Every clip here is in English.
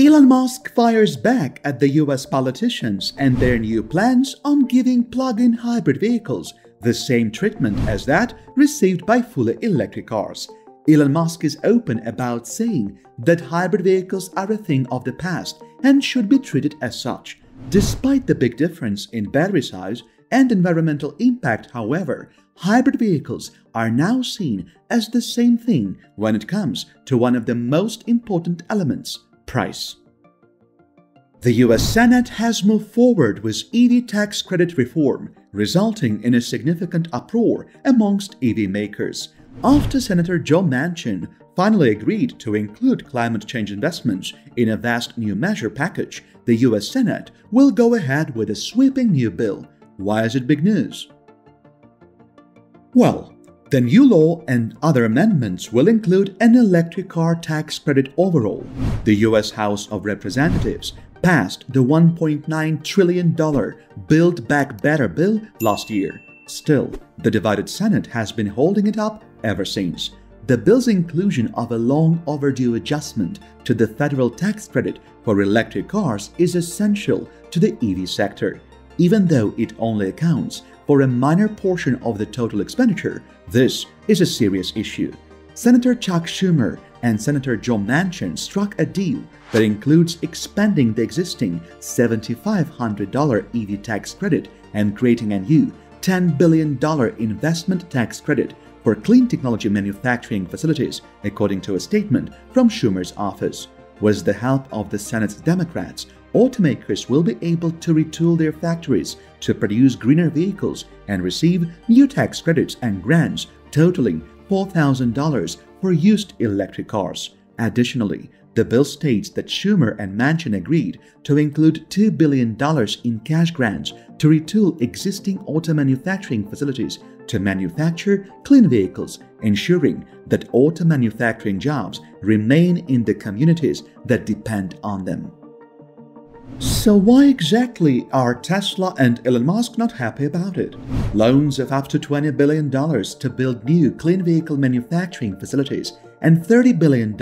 Elon Musk fires back at the US politicians and their new plans on giving plug-in hybrid vehicles the same treatment as that received by fully electric cars. Elon Musk is open about saying that hybrid vehicles are a thing of the past and should be treated as such. Despite the big difference in battery size and environmental impact, however, hybrid vehicles are now seen as the same thing when it comes to one of the most important elements price. The US Senate has moved forward with EV tax credit reform, resulting in a significant uproar amongst EV makers. After Senator Joe Manchin finally agreed to include climate change investments in a vast new measure package, the US Senate will go ahead with a sweeping new bill. Why is it big news? Well, the new law and other amendments will include an electric car tax credit overall. The US House of Representatives passed the $1.9 trillion Build Back Better bill last year. Still, the divided Senate has been holding it up ever since. The bill's inclusion of a long overdue adjustment to the federal tax credit for electric cars is essential to the EV sector. Even though it only accounts for a minor portion of the total expenditure, this is a serious issue. Senator Chuck Schumer and Senator Joe Manchin struck a deal that includes expanding the existing $7,500 EV tax credit and creating a new $10 billion investment tax credit for clean technology manufacturing facilities, according to a statement from Schumer's office. With the help of the Senate's Democrats, automakers will be able to retool their factories to produce greener vehicles and receive new tax credits and grants totaling $4,000 for used electric cars. Additionally, the bill states that Schumer and Manchin agreed to include $2 billion in cash grants to retool existing auto manufacturing facilities to manufacture clean vehicles, ensuring that auto manufacturing jobs remain in the communities that depend on them. So why exactly are Tesla and Elon Musk not happy about it? Loans of up to $20 billion to build new clean vehicle manufacturing facilities and $30 billion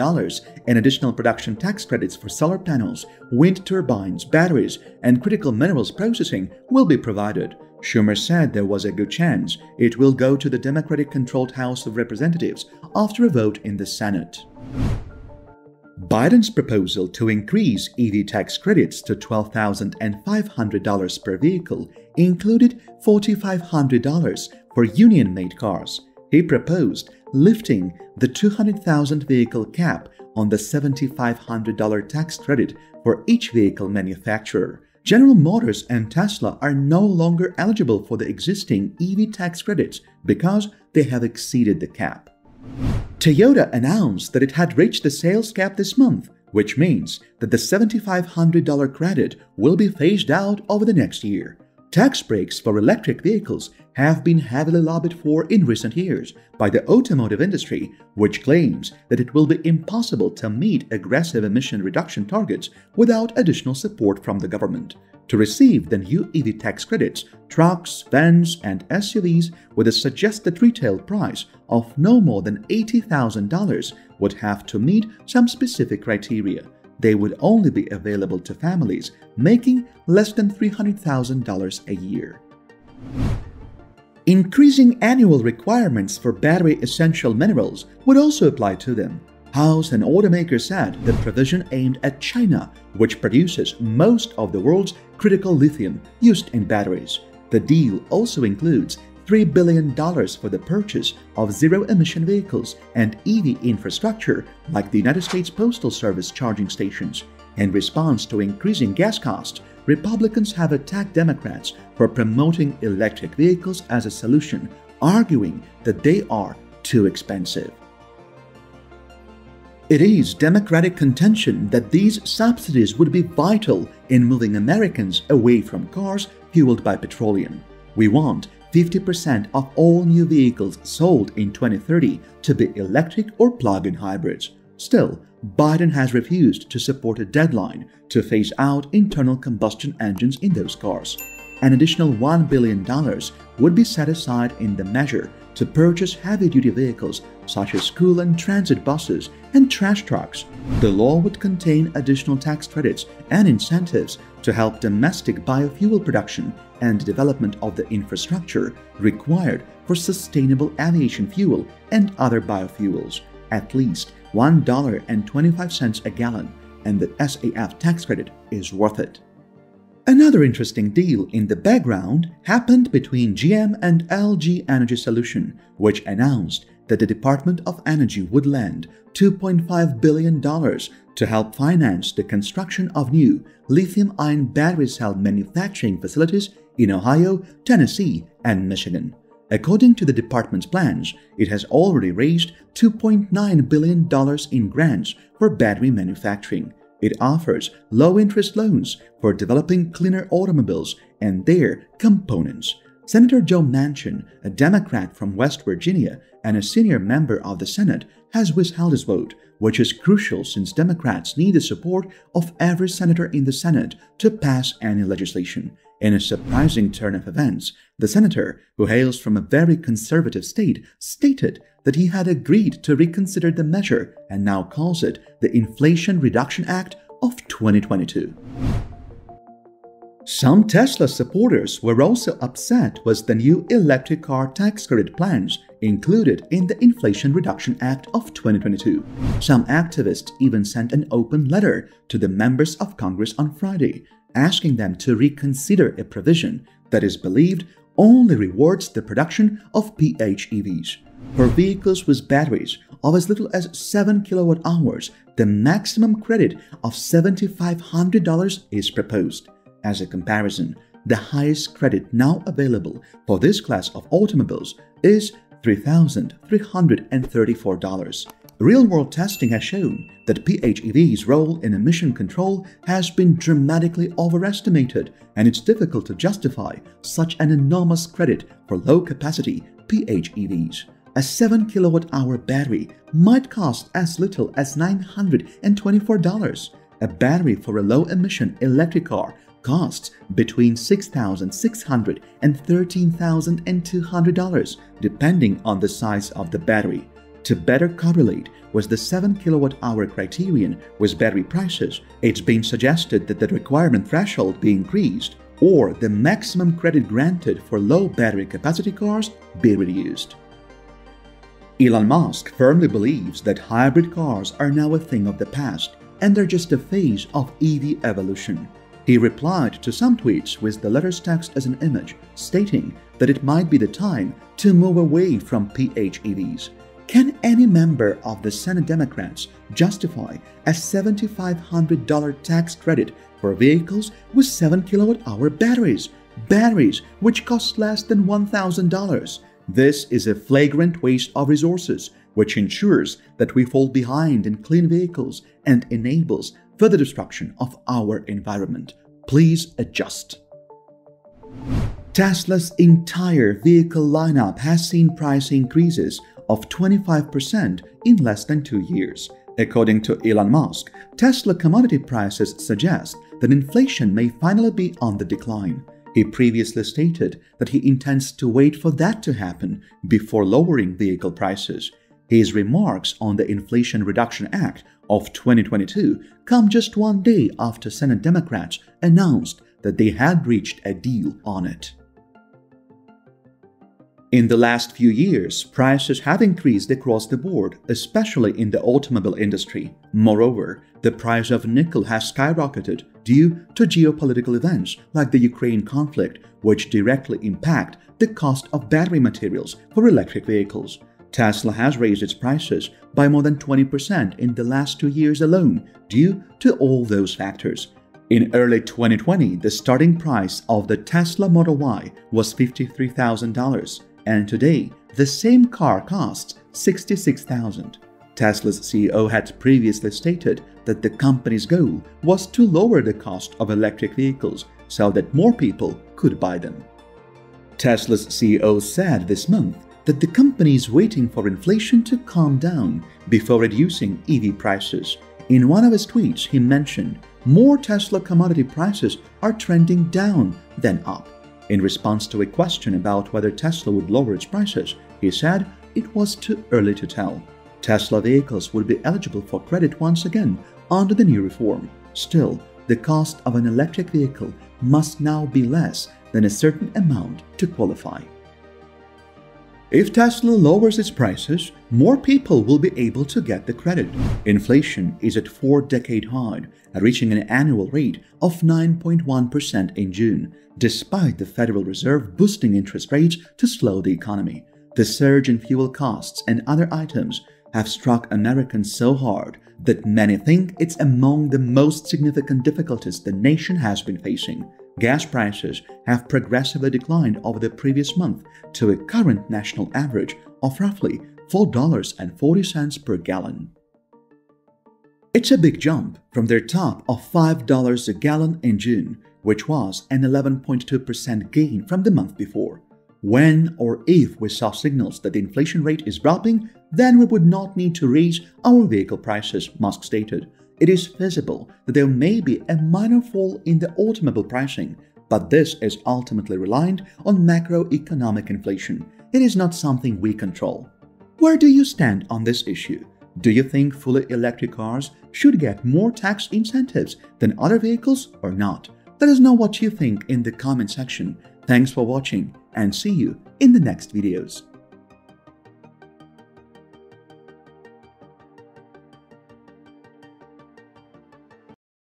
in additional production tax credits for solar panels, wind turbines, batteries, and critical minerals processing will be provided. Schumer said there was a good chance it will go to the Democratic controlled House of Representatives after a vote in the Senate. Biden's proposal to increase EV tax credits to $12,500 per vehicle included $4,500 for union made cars. He proposed lifting the 200,000 vehicle cap on the $7,500 tax credit for each vehicle manufacturer. General Motors and Tesla are no longer eligible for the existing EV tax credits because they have exceeded the cap. Toyota announced that it had reached the sales cap this month, which means that the $7,500 credit will be phased out over the next year. Tax breaks for electric vehicles have been heavily lobbied for in recent years by the automotive industry, which claims that it will be impossible to meet aggressive emission reduction targets without additional support from the government. To receive the new EV tax credits, trucks, vans, and SUVs with a suggested retail price of no more than $80,000 would have to meet some specific criteria. They would only be available to families making less than $300,000 a year. Increasing annual requirements for battery essential minerals would also apply to them. House and automakers said the provision aimed at China, which produces most of the world's critical lithium used in batteries. The deal also includes $3 billion for the purchase of zero emission vehicles and EV infrastructure like the United States Postal Service charging stations. In response to increasing gas costs, Republicans have attacked Democrats for promoting electric vehicles as a solution, arguing that they are too expensive. It is Democratic contention that these subsidies would be vital in moving Americans away from cars fueled by petroleum. We want 50% of all new vehicles sold in 2030 to be electric or plug-in hybrids. Still, Biden has refused to support a deadline to phase out internal combustion engines in those cars. an additional $1 billion would be set aside in the measure to purchase heavy duty vehicles such as school and transit buses and trash trucks. The law would contain additional tax credits and incentives to help domestic biofuel production and development of the infrastructure required for sustainable aviation fuel and other biofuels, at least $1.25 a gallon, and the SAF tax credit is worth it. Another interesting deal in the background happened between GM and LG Energy Solution, which announced that the Department of Energy would lend $2.5 billion to help finance the construction of new lithium ion battery cell manufacturing facilities in Ohio, Tennessee, and Michigan. According to the department's plans, it has already raised $2.9 billion in grants for battery manufacturing. It offers low interest loans for developing cleaner automobiles and their components. Senator Joe Manchin, a Democrat from West Virginia and a senior member of the Senate, has withheld his vote, which is crucial since Democrats need the support of every senator in the Senate to pass any legislation. In a surprising turn of events, the senator, who hails from a very conservative state, stated that he had agreed to reconsider the measure and now calls it the Inflation Reduction Act of 2022. Some Tesla supporters were also upset with the new electric car tax credit plans included in the Inflation Reduction Act of 2022. Some activists even sent an open letter to the members of Congress on Friday, asking them to reconsider a provision that is believed only rewards the production of PHEVs. For vehicles with batteries of as little as 7 kilowatt hours, the maximum credit of $7,500 is proposed. As a comparison, the highest credit now available for this class of automobiles is $3,334. Real world testing has shown that PHEV's role in emission control has been dramatically overestimated, and it's difficult to justify such an enormous credit for low capacity PHEVs. A 7 kilowatt hour battery might cost as little as $924. A battery for a low emission electric car costs between $6,600 and $13,200 depending on the size of the battery. To better correlate with the 7 kilowatt hour criterion with battery prices, it's been suggested that the requirement threshold be increased or the maximum credit granted for low battery capacity cars be reduced. Elon Musk firmly believes that hybrid cars are now a thing of the past and they're just a phase of EV evolution. He replied to some tweets with the letter's text as an image, stating that it might be the time to move away from PHEVs. Can any member of the Senate Democrats justify a $7,500 tax credit for vehicles with 7 kilowatt hour batteries? Batteries which cost less than $1,000. This is a flagrant waste of resources, which ensures that we fall behind in clean vehicles and enables further destruction of our environment. Please adjust. Tesla's entire vehicle lineup has seen price increases of 25% in less than two years. According to Elon Musk, Tesla commodity prices suggest that inflation may finally be on the decline. He previously stated that he intends to wait for that to happen before lowering vehicle prices. His remarks on the Inflation Reduction Act of 2022 come just one day after Senate Democrats announced that they had reached a deal on it. In the last few years, prices have increased across the board, especially in the automobile industry. Moreover, the price of nickel has skyrocketed due to geopolitical events like the Ukraine conflict, which directly impact the cost of battery materials for electric vehicles. Tesla has raised its prices by more than 20% in the last two years alone due to all those factors. In early 2020, the starting price of the Tesla Model Y was $53,000, and today the same car costs $66,000. Tesla's CEO had previously stated that the company's goal was to lower the cost of electric vehicles so that more people could buy them. Tesla's CEO said this month that the company is waiting for inflation to calm down before reducing EV prices. In one of his tweets, he mentioned more Tesla commodity prices are trending down than up. In response to a question about whether Tesla would lower its prices, he said it was too early to tell. Tesla vehicles would be eligible for credit once again under the new reform. Still, the cost of an electric vehicle must now be less than a certain amount to qualify. If Tesla lowers its prices, more people will be able to get the credit. Inflation is at four-decade high, reaching an annual rate of 9.1% in June, despite the Federal Reserve boosting interest rates to slow the economy. The surge in fuel costs and other items have struck Americans so hard that many think it's among the most significant difficulties the nation has been facing. Gas prices have progressively declined over the previous month to a current national average of roughly $4.40 per gallon. It's a big jump from their top of $5 a gallon in June, which was an 11.2% gain from the month before. When or if we saw signals that the inflation rate is dropping, then we would not need to raise our vehicle prices, Musk stated. It is feasible that there may be a minor fall in the automobile pricing, but this is ultimately reliant on macroeconomic inflation. It is not something we control. Where do you stand on this issue? Do you think fully electric cars should get more tax incentives than other vehicles or not? Let us know what you think in the comment section. Thanks for watching and see you in the next videos.